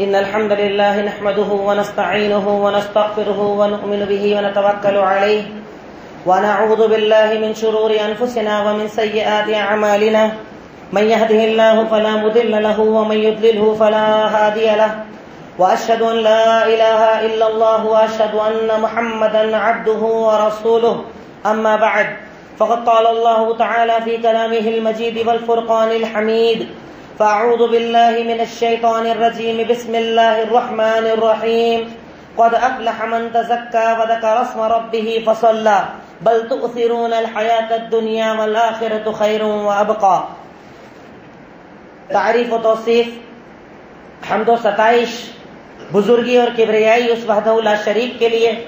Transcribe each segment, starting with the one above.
إن الحمد لله نحمده ونستعينه ونستغفره ونؤمن به ونتوكل عليه. ونعوذ بالله من شرور أنفسنا ومن سيئات أعمالنا. من يهده الله فلا مضل له ومن يضلله فلا هادي له. وأشهد أن لا إله إلا الله وأشهد أن محمدا عبده ورسوله. أما بعد فقد قال الله تعالى في كلامه المجيد والفرقان الحميد فأعوذ بالله من الشيطان الرجيم. بسم الله الرحمن الرحيم. قد أفلح من تزكى وذكر اسم ربه فصلى. بل تؤثرون الحياة الدنيا والآخرة خير وأبقى. تعریف و توصیف. حمد و ستائش بزرگی اور کبریائی اس وحدہ اللہ شریف کے لیے،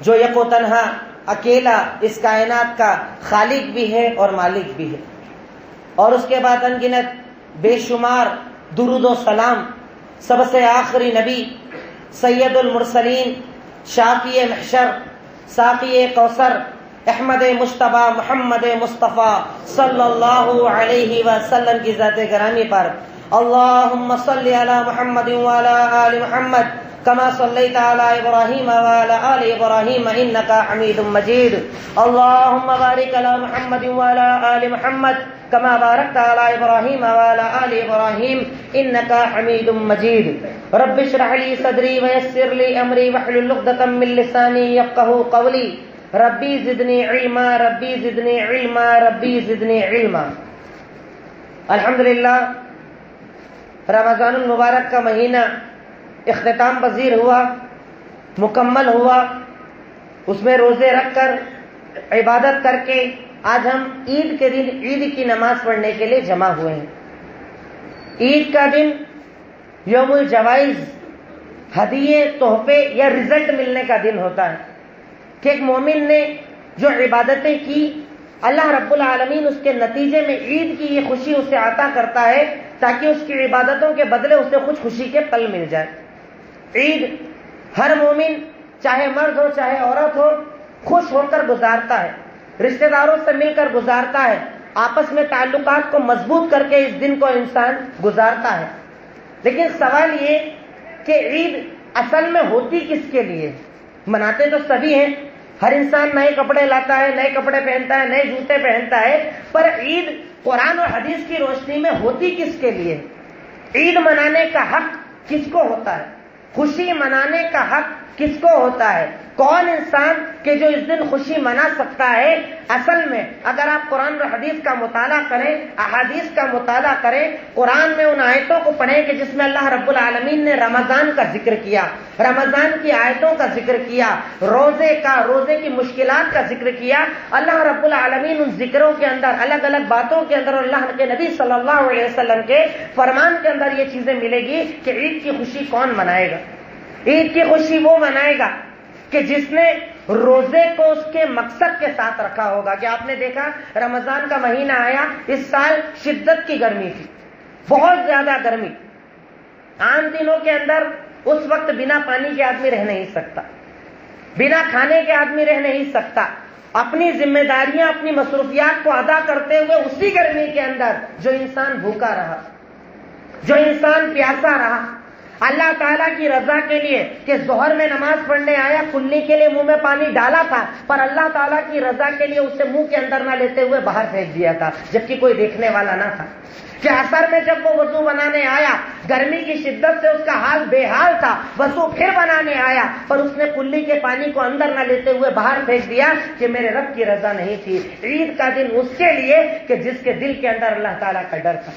جو یک و تنہا اکیلا اس کائنات کا خالق بھی ہے اور مالک بھی ہے۔ اور اس کے بعد انگنت بے شمار درود و سلام سب سے آخری نبی، سید المرسلین شافی محشر، ساقی کوثر، احمد مشتبہ محمد مصطفیٰ صلی اللہ علیہ وسلم کی ذات گرامی پر۔ اللہم صلی علی محمد وعلی آل محمد۔ كما صليت على إبراهيم وعلى آل إبراهيم إنك حميد مجيد. اللهم بارك على محمد وعلى آل محمد كما باركت على إبراهيم وعلى آل إبراهيم إنك حميد مجيد. رب اشرح لي صدري ويسر لي أمري واحلل عقدة من لساني يفقهوا قولي. ربی زدنی علما ربی زدنی علما ربی زدنی علما. الحمدللہ، رمضان المبارک کا مہینہ اختتام پذیر ہوا، مکمل ہوا، اس میں روزے رکھ کر عبادت کر کے آج ہم عید کے دن عید کی نماز پڑھنے کے لیے جمع ہوئے ہیں۔ عید کا دن یوم الجوائز، ہدیے، تحفے یا رزلٹ ملنے کا دن ہوتا ہے۔ کہ ایک مومن نے جو عبادتیں کی، اللہ رب العالمین اس کے نتیجے میں عید کی یہ خوشی اسے عطا کرتا ہے تاکہ اس کی عبادتوں کے بدلے اسے کچھ خوشی کے پل مل جائے۔ عید ہر مومن چاہے مرد ہو، چاہے عورت ہو، خوش ہو کر گزارتا ہے، رشتہ داروں سے مل کر گزارتا ہے، آپس میں تعلقات کو مضبوط کر کے اس دن کو انسان گزارتا ہے۔ لیکن سوال یہ کہ عید اصل میں ہوتی کس کے لیے؟ مناتے تو سبھی ہیں۔ ہر انسان نئے کپڑے لاتا ہے، نئے کپڑے پہنتا ہے، نئے جوتے پہنتا ہے، پر عید قرآن اور حدیث کی روشنی میں ہوتی کس کے لیے؟ عید منانے کا حق کس کو ہوتا ہے؟ خوشی منانے کا حق کس کو ہوتا ہے؟ کون انسان کہ جو اس دن خوشی منا سکتا ہے؟ اصل میں اگر آپ قرآن و حدیث کا مطالعہ کریں، احادیث کا مطالعہ کریں، قرآن میں ان آیتوں کو پڑھیں کہ جس میں اللہ رب العالمین نے رمضان کا ذکر کیا، رمضان کی آیتوں کا ذکر کیا، روزے کا، روزے کی مشکلات کا ذکر کیا، اللہ رب العالمین ان ذکروں کے اندر، الگ الگ باتوں کے اندر اللہ کے نبی صلی اللہ علیہ وسلم کے فرمان کے اندر یہ چیزیں ملے گی کہ عید کی خوشی کون منائے گا؟ عید کی خوشی وہ منائے گا کہ جس نے روزے کو اس کے مقصد کے ساتھ رکھا ہوگا۔ کہ آپ نے دیکھا؟ رمضان کا مہینہ آیا، اس سال شدت کی گرمی تھی، بہت زیادہ گرمی۔ عام دنوں کے اندر اس وقت بنا پانی کے آدمی رہ نہیں سکتا، بنا کھانے کے آدمی رہ نہیں سکتا۔ اپنی ذمہ داریاں، اپنی مصروفیات کو ادا کرتے ہوئے اسی گرمی کے اندر جو انسان بھوکا رہا، جو انسان پیاسا رہا اللہ تعالیٰ کی رضا کے لیے کہ ظہر میں نماز پڑھنے آیا کلی کے لیے منہ میں پانی ڈالا تھا، پر اللہ تعالیٰ کی رضا کے لیے اسے منہ کے اندر نہ لیتے ہوئے باہر پھینک دیا تھا، جبکہ کوئی دیکھنے والا نہ تھا۔ کہ اثر میں جب وہ وضو بنانے آیا، گرمی کی شدت سے اس کا حال بے حال تھا، وضو پھر بنانے آیا، پر اس نے کلی کے پانی کو اندر نہ لیتے ہوئے باہر پھینک دیا کہ میرے رب کی رضا نہیں تھی۔ عید کا دن اس کے لیے کہ جس کے دل کے اندر اللہ تعالیٰ کا ڈر تھا۔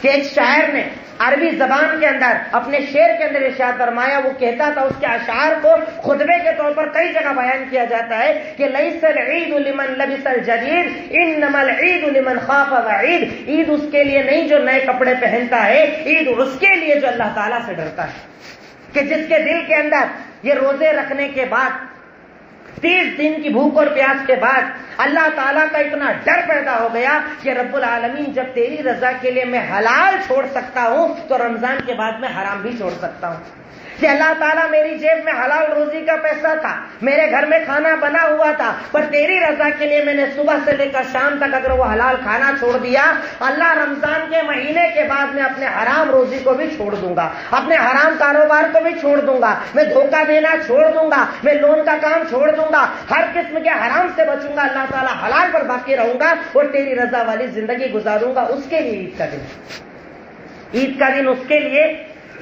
کہ ایک شاعر نے عربی زبان کے اندر اپنے شعر کے اندر ارشاد فرمایا، وہ کہتا تھا، اس کے اشعار کو خطبے کے طور پر کئی جگہ بیان کیا جاتا ہے کہ لئیس العید لمن لبس الجدید، انما العید لمن خاف وعید۔ عید اس کے لیے نہیں جو نئے کپڑے پہنتا ہے، عید اس کے لیے جو اللہ تعالیٰ سے ڈرتا ہے۔ کہ جس کے دل کے اندر یہ روزے رکھنے کے بعد تیس دن کی بھوک اور پیاس کے بعد اللہ تعالیٰ کا اتنا ڈر پیدا ہو گیا کہ رب العالمین جب تیری رضا کے لیے میں حلال چھوڑ سکتا ہوں تو رمضان کے بعد میں حرام بھی چھوڑ سکتا ہوں۔ کہ اللہ تعالیٰ میری جیب میں حلال روزی کا پیسہ تھا، میرے گھر میں کھانا بنا ہوا تھا، پر تیری رضا کے لیے میں نے صبح سے لے کر شام تک اگر وہ حلال کھانا چھوڑ دیا، اللہ رمضان کے مہینے کے بعد میں اپنے حرام روزی کو بھی چھوڑ دوں گا، اپنے حرام کاروبار کو بھی چھوڑ دوں گا، میں دھوکہ دینا چھوڑ دوں گا، میں لون کا کام چھوڑ دوں گا، ہر قسم کے حرام سے بچوں گا، اللہ تعالیٰ حلال پر باقی رہوں گا اور تیری رضا والی زندگی گزاروں گا، اس کے لیے عید کا دن۔ عید کا دن اس کے لیے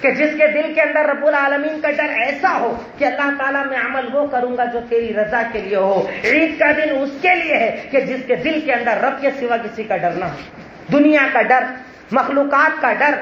کہ جس کے دل کے اندر رب العالمین کا ڈر ایسا ہو کہ اللہ تعالیٰ میں عمل وہ کروں گا جو تیری رضا کے لیے ہو۔ عید کا دن اس کے لیے ہے کہ جس کے دل کے اندر رب کے سوا کسی کا ڈر نہ ہو۔ دنیا کا ڈر مخلوقات کا ڈر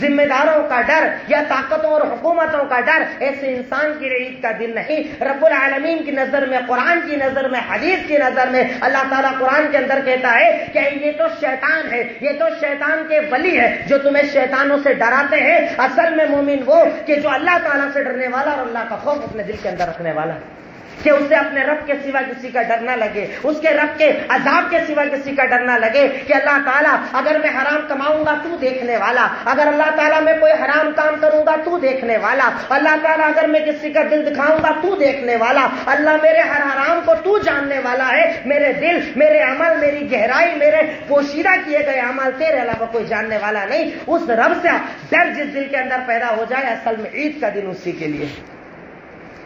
ذمہ داروں کا ڈر یا طاقتوں اور حکومتوں کا ڈر، ایسے انسان کی عید کا دن نہیں۔ رب العالمین کی نظر میں، قرآن کی نظر میں، حدیث کی نظر میں اللہ تعالیٰ قرآن کے اندر کہتا ہے کہ یہ تو شیطان ہے، یہ تو شیطان کے ولی ہے جو تمہیں شیطانوں سے ڈراتے ہیں۔ اصل میں مومن وہ کہ جو اللہ تعالیٰ سے ڈرنے والا اور اللہ کا خوف اپنے دل کے اندر رکھنے والا ہے۔ کہ اسے اپنے رب کے سوا کسی کا ڈر نہ لگے، اس کے رب کے عذاب کے سوا کسی کا ڈر نہ لگے کہ اللہ تعالیٰ اگر میں حرام کماؤں گا تو دیکھنے والا، اگر اللہ تعالیٰ میں کوئی حرام کام کروں گا تو دیکھنے والا، اللہ تعالیٰ اگر میں کسی کا دل دکھاؤں گا تو دیکھنے والا، اللہ میرے ہر حرام کو تو جاننے والا ہے، میرے دل، میرے عمل، میری گہرائی، میرے پوشیدہ کیے گئے عمل تیرے علاوہ کوئی جاننے والا نہیں۔ اس رب سے ڈر جس دل کے اندر پیدا ہو جائے، اصل میں عید کا دن اسی کے لیے۔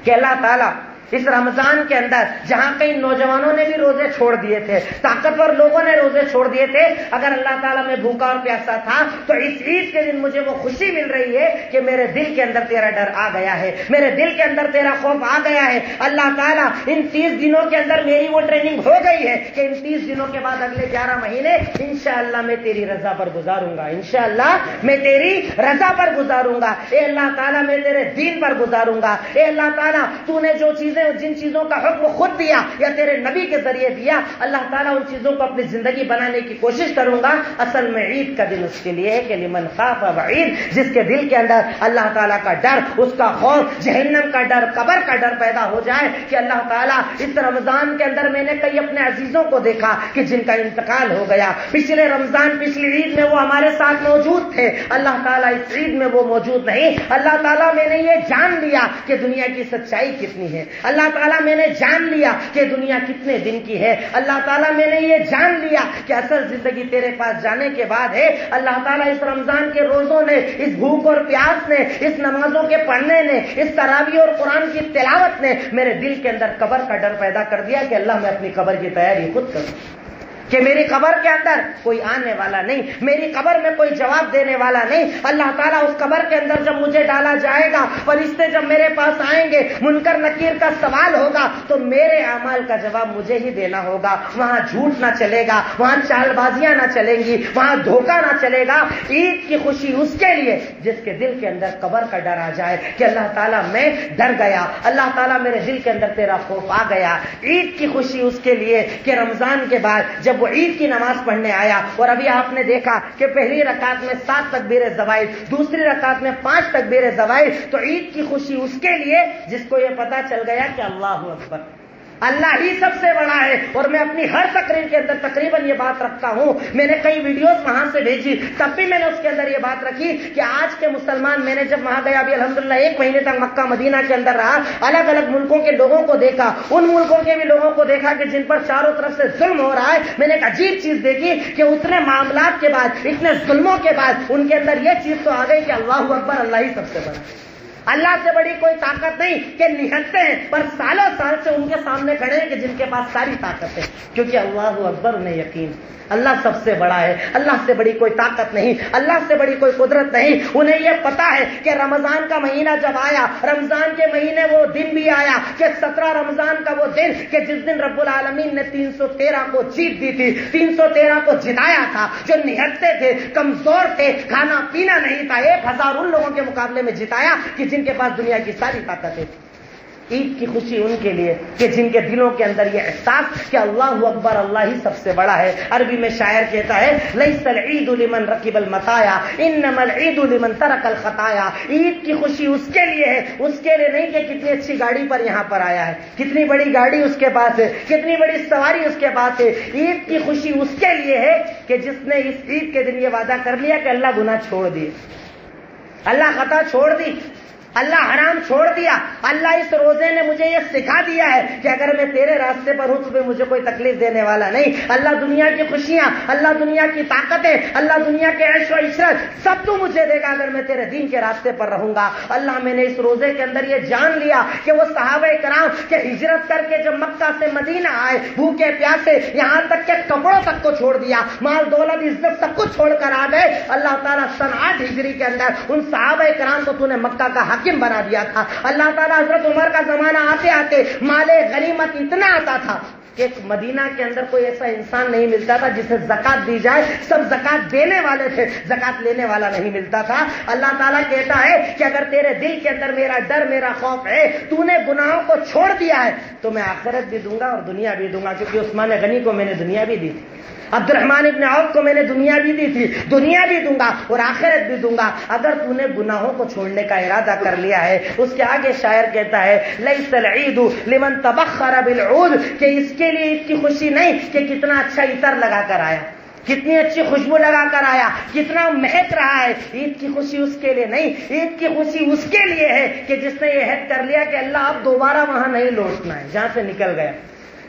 کہ اللہ تعالیٰ اس رمضان کے اندر جہاں کئی نوجوانوں نے بھی روزے چھوڑ دیے تھے، طاقتور لوگوں نے روزے چھوڑ دیے تھے، اگر اللہ تعالیٰ میں بھوکا اور پیاسا تھا، تو اس عید کے دن مجھے وہ خوشی مل رہی ہے کہ میرے دل کے اندر تیرا ڈر آ گیا ہے، میرے دل کے اندر تیرا خوف آ گیا ہے۔ اللہ تعالیٰ ان تیس دنوں کے اندر میری وہ ٹریننگ ہو گئی ہے کہ ان تیس دنوں کے بعد اگلے گیارہ مہینے انشاءاللہ میں تیری رضا پر گزاروں گا، انشاءاللہ میں تیری رضا پر گزاروں گا۔ اے اللہ تعالیٰ میں تیرے دین پر گزاروں گا۔ اے اللہ تعالیٰ، تو نے جو چیزیں جن چیزوں کا حکم خود دیا یا تیرے نبی کے ذریعے دیا، اللہ تعالیٰ ان چیزوں کو اپنی زندگی بنانے کی کوشش کروں گا۔ اصل میں عید کا دن اس کے لیے ہے کہ لمن خاف عید جس کے دل کے اندر اللہ تعالیٰ کا ڈر، اس کا خوف، جہنم کا ڈر، قبر کا ڈر پیدا ہو جائے کہ اللہ تعالیٰ اس رمضان کے اندر میں نے کئی اپنے عزیزوں کو دیکھا کہ جن کا انتقال ہو گیا۔ پچھلے رمضان، پچھلی عید میں وہ ہمارے ساتھ موجود تھے۔ اللہ تعالیٰ اس عید میں وہ موجود نہیں۔ اللہ تعالیٰ میں نے یہ جان لیا کہ دنیا کی سچائی کتنی ہے۔ اللہ تعالیٰ میں نے جان لیا کہ دنیا کتنے دن کی ہے۔ اللہ تعالیٰ میں نے یہ جان لیا کہ اصل زندگی تیرے پاس جانے کے بعد ہے۔ اللہ تعالیٰ اس رمضان کے روزوں نے، اس بھوک اور پیاس نے، اس نمازوں کے پڑھنے نے، اس تراوی اور قرآن کی تلاوت نے میرے دل کے اندر قبر کا ڈر پیدا کر دیا کہ اللہ میں اپنی قبر کی تیاری خود کروں کہ میری قبر کے اندر کوئی آنے والا نہیں، میری قبر میں کوئی جواب دینے والا نہیں۔ اللہ تعالیٰ اس قبر کے اندر جب مجھے ڈالا جائے گا، فرشتے جب میرے پاس آئیں گے، منکر نکیر کا سوال ہوگا، تو میرے اعمال کا جواب مجھے ہی دینا ہوگا۔ وہاں جھوٹ نہ چلے گا، وہاں چال بازیاں نہ چلیں گی، وہاں دھوکہ نہ چلے گا۔ عید کی خوشی اس کے لیے جس کے دل کے اندر قبر کا ڈر آ جائے کہ اللہ تعالیٰ میں ڈر گیا، اللہ تعالیٰ میرے دل کے اندر تیرا خوف آ گیا۔ عید کی خوشی اس کے لیے کہ رمضان کے بعد جب وہ عید کی نماز پڑھنے آیا اور ابھی آپ نے دیکھا کہ پہلی رکعت میں سات تکبیر زوائد، دوسری رکعت میں پانچ تکبیر زوائد، تو عید کی خوشی اس کے لیے جس کو یہ پتا چل گیا کہ اللہ اکبر۔ اللہ ہی سب سے بڑا ہے اور میں اپنی ہر تقریر کے اندر تقریباً یہ بات رکھتا ہوں۔ میں نے کئی ویڈیوز وہاں سے بھیجی۔ تب بھی میں نے اس کے اندر یہ بات رکھی کہ آج کے مسلمان میں نے جب وہاں گیا، ابھی الحمدللہ ایک مہینے تک مکہ مدینہ کے اندر رہا، الگ الگ ملکوں کے لوگوں کو دیکھا۔ ان ملکوں کے بھی لوگوں کو دیکھا کہ جن پر چاروں طرف سے ظلم ہو رہا ہے۔ میں نے ایک عجیب چیز دیکھی کہ اتنے معاملات کے بعد، اتنے ظلموں کے بعد ان کے اندر یہ چیز تو آ گئی کہ اللہ اکبر، اللہ ہی سب سے بڑا اللہ سے بڑی کوئی طاقت نہیں کہ نہتے ہیں، پر سالوں سال سے ان کے سامنے کھڑے ہیں کہ جن کے پاس ساری طاقت ہے۔ کیونکہ اللہ اکبر انہیں یقین، اللہ سب سے بڑا ہے، اللہ سے بڑی کوئی طاقت نہیں، اللہ سے بڑی کوئی قدرت نہیں۔ انہیں یہ پتا ہے کہ رمضان کا مہینہ جب آیا، رمضان کے مہینے وہ دن بھی آیا کہ سترہ رمضان کا وہ دن کہ جس دن رب العالمین نے تین سو تیرہ کو جیت دی تھی، تین سو تیرہ کو جتایا تھا۔ جو نہتے تھے، کمزور تھے، کھانا پینا نہیں تھا، ایک ہزار ان لوگوں کے مقابلے میں جتایا کہ جن کے پاس دنیا کی ساری طاقتیں تھیں، عید کی خوشی ان کے لیے کہ جن کے دلوں کے اندر یہ احساس کہ اللہ اکبر، اللہ ہی سب سے بڑا ہے۔ عربی میں شاعر کہتا ہے لئیس العید لمن رقب المتایا انما العید لمن ترک الخطایا۔ عید کی خوشی اس کے لیے ہے، اس کے لیے نہیں کہ کتنی اچھی گاڑی پر یہاں پر آیا ہے۔ کتنی بڑی گاڑی اس کے پاس ہے، کتنی بڑی سواری اس کے پاس ہے۔ عید کی خوشی اس کے لیے ہے کہ جس نے اس عید کے دن یہ وعدہ کر لیا کہ اللہ گناہ چھوڑ دیے۔ اللہ خطا چھوڑ دی۔ اللہ حرام چھوڑ دیا۔ اللہ اس روزے نے مجھے یہ سکھا دیا ہے کہ اگر میں تیرے راستے پر ہوں تو مجھے کوئی تکلیف دینے والا نہیں۔ اللہ دنیا کی خوشیاں، اللہ دنیا کی طاقتیں، اللہ دنیا کے عیش و عشرت سب تو مجھے دے گا اگر میں تیرے دین کے راستے پر رہوں گا۔ اللہ میں نے اس روزے کے اندر یہ جان لیا کہ وہ صحابہ کرام کہ ہجرت کر کے جب مکہ سے مدینہ آئے، بھوکے پیاسے یہاں تک کہ کپڑوں تک کو چھوڑ دیا، مال، دولت، عزت سب کچھ چھوڑ کر آ گئے۔ اللہ تعالیٰ سن آٹھ ہجری کے اندر ان صحابہ کرام کو تو نے مکہ کا حق حاکم بنا دیا تھا۔ اللہ تعالیٰ حضرت عمر کا زمانہ آتے آتے مال غنیمت اتنا آتا تھا کہ مدینہ کے اندر کوئی ایسا انسان نہیں ملتا تھا جسے زکات دی جائے۔ سب زکات دینے والے تھے۔ زکات لینے والا نہیں ملتا تھا۔ اللہ تعالیٰ کہتا ہے کہ اگر تیرے دل کے اندر میرا ڈر، میرا خوف ہے تو نے گناہوں کو چھوڑ دیا ہے، تو میں آخرت بھی دوں گا اور دنیا بھی دوں گا، کیونکہ عثمان غنی کو میں نے دنیا بھی دی۔ تھی عبد الرحمان ابن عوف کو میں نے دنیا بھی دی تھی، دنیا بھی دوں گا اور آخرت بھی دوں گا۔ اگر تو نے گناہوں کو چھوڑنے کا ارادہ کر لیا ہے، اس کے آگے شاعر کہتا ہے لئی العید لمن تبخر بالعود کہ اس کے لیے عید کی خوشی نہیں کہ کتنا اچھا عطر لگا کر آیا۔ کتنی اچھی خوشبو لگا کر آیا، کتنا مہک رہا ہے۔ عید کی خوشی اس کے لیے نہیں، عید کی خوشی اس کے لیے ہے کہ جس نے یہ حد کر لیا کہ اللہ اب دوبارہ وہاں نہیں لوٹنا ہے، جہاں سے نکل گیا۔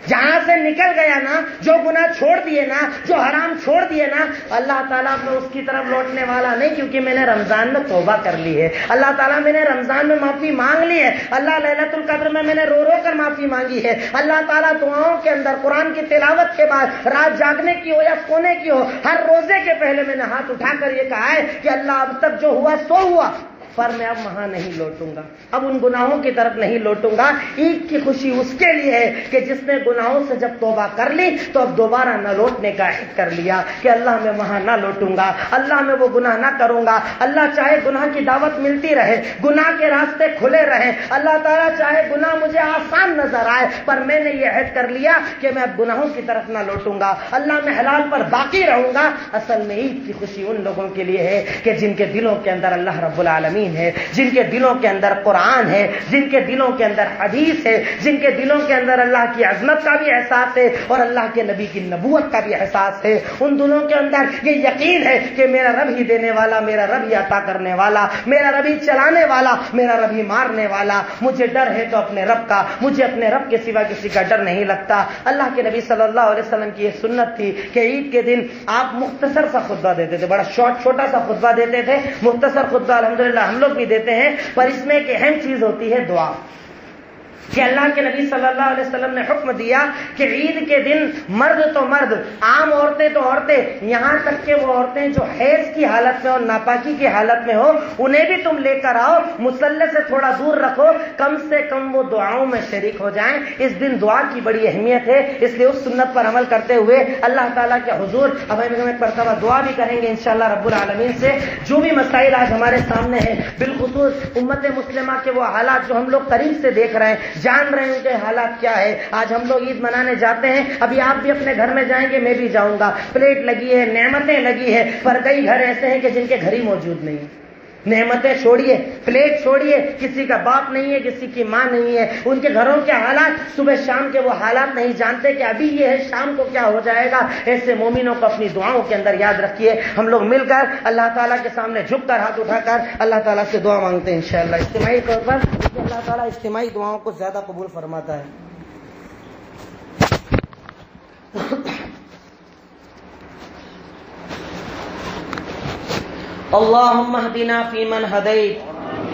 جہاں سے نکل گیا نا، جو گناہ چھوڑ دیے نا، جو حرام چھوڑ دیے نا، اللہ تعالیٰ میں اس کی طرف لوٹنے والا نہیں، کیونکہ میں نے رمضان میں توبہ کر لی ہے۔ اللہ تعالیٰ میں نے رمضان میں معافی مانگ لی ہے۔ اللہ للت القدر میں میں نے رو رو کر معافی مانگی ہے۔ اللہ تعالیٰ دعاؤں کے اندر قرآن کی تلاوت کے بعد رات جاگنے کی ہو یا سونے کی ہو، ہر روزے کے پہلے میں نے ہاتھ اٹھا کر یہ کہا ہے کہ اللہ اب تک جو ہوا سو ہوا۔ پر میں اب وہاں نہیں لوٹوں گا۔ اب ان گناہوں کی طرف نہیں لوٹوں گا۔ عید کی خوشی اس کے لیے ہے کہ جس نے گناہوں سے جب توبہ کر لی تو اب دوبارہ نہ لوٹنے کا عید کر لیا کہ اللہ میں وہاں نہ لوٹوں گا۔ اللہ میں وہ گناہ نہ کروں گا۔ اللہ چاہے گناہ کی دعوت ملتی رہے، گناہ کے راستے کھلے رہے اللہ تعالیٰ چاہے گناہ مجھے آسان نظر آئے، پر میں نے یہ عہد کر لیا کہ میں اب گناہوں کی طرف نہ لوٹوں گا۔ اللہ میں حلال پر باقی رہوں گا۔ اصل میں عید کی خوشی ان لوگوں کے لیے ہے کہ جن کے دلوں کے اندر اللہ رب العالمین ہے، جن کے دلوں کے اندر قرآن ہے، جن کے دلوں کے اندر حدیث ہے، جن کے دلوں کے اندر اللہ کی عظمت کا بھی احساس ہے اور اللہ کے نبی کی نبوت کا بھی احساس ہے۔ ان دلوں کے اندر یہ یقین ہے کہ میرا رب ہی دینے والا، میرا رب ہی عطا کرنے والا، میرا رب ہی چلانے والا، میرا رب ہی مارنے والا۔ مجھے ڈر ہے تو اپنے رب کا، مجھے اپنے رب کے سوا کسی کا ڈر نہیں لگتا۔ اللہ کے نبی صلی اللہ علیہ وسلم کی یہ سنت تھی کہ عید کے دن آپ مختصر سا خطبہ دیتے تھے، بڑا شارٹ چھوٹا سا خطبہ دیتے تھے۔ مختصر خطبہ الحمدللہ ہم لوگ بھی دیتے ہیں پر اس میں ایک اہم چیز ہوتی ہے دعا۔ کہ اللہ کے نبی صلی اللہ علیہ وسلم نے حکم دیا کہ عید کے دن مرد تو مرد، عام عورتیں تو عورتیں، یہاں تک کہ وہ عورتیں جو حیض کی حالت میں اور ناپاکی کی حالت میں ہو انہیں بھی تم لے کر آؤ، مسلح سے تھوڑا دور رکھو، کم سے کم وہ دعاؤں میں شریک ہو جائیں۔ اس دن دعا کی بڑی اہمیت ہے، اس لیے اس سنت پر عمل کرتے ہوئے اللہ تعالیٰ کے حضور اب ہم ایک مرتبہ دعا بھی کریں گے انشاءاللہ رب العالمین سے۔ جو بھی مسائل آج ہمارے سامنے ہیں، بالخصوص امت مسلمہ کے وہ حالات جو ہم لوگ قریب سے دیکھ رہے ہیں جان رہے ہیں کہ حالات کیا ہے۔ آج ہم لوگ عید منانے جاتے ہیں۔ ابھی آپ بھی اپنے گھر میں جائیں گے، میں بھی جاؤں گا۔ پلیٹ لگی ہے، نعمتیں لگی ہے، پر کئی گھر ایسے ہیں کہ جن کے گھر ہی موجود نہیں ہیں۔ نعمتیں چھوڑیے پلیٹ چھوڑیے، کسی کا باپ نہیں ہے، کسی کی ماں نہیں ہے، ان کے گھروں کے حالات صبح شام کے وہ حالات نہیں جانتے کہ ابھی یہ ہے، شام کو کیا ہو جائے گا؟ ایسے مومنوں کو اپنی دعاؤں کے اندر یاد رکھیے، ہم لوگ مل کر اللہ تعالیٰ کے سامنے جھک کر ہاتھ اٹھا کر اللہ تعالیٰ سے دعا مانگتے ہیں انشاءاللہ۔ اجتماعی طور پر اللہ تعالیٰ اجتماعی دعاؤں کو زیادہ قبول فرماتا ہے۔ اللهم اهدنا فيمن هديت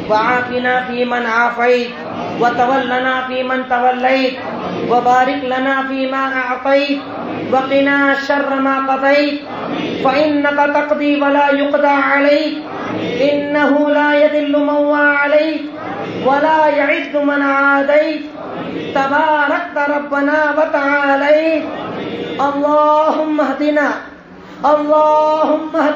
وعافنا فيمن عافيت وتولنا فيمن توليت وبارك لنا فيما أعطيت وقنا شر ما قضيت فإنك تقضي ولا يقضى عليك إنه لا يذل من عليك ولا يعز من عاديت تباركت ربنا وتعاليت اللهم اهدنا اللهم اهدنا